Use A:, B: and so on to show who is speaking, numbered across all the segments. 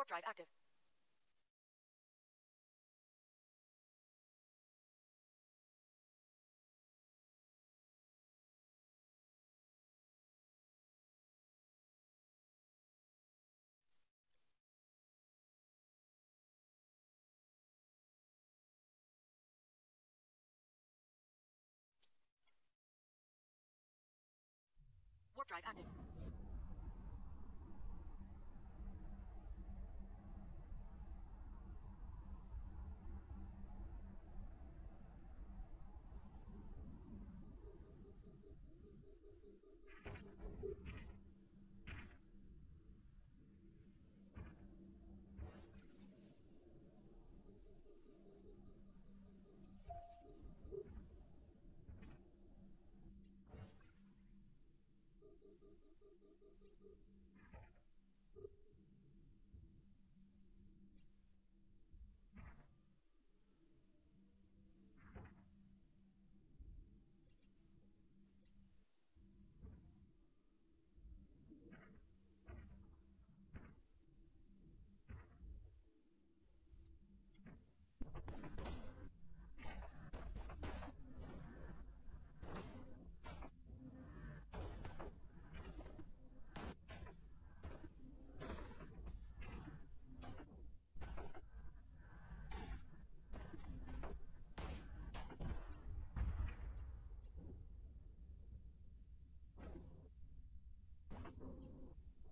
A: Warp drive active. Warp drive active.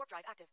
A: Warp drive active.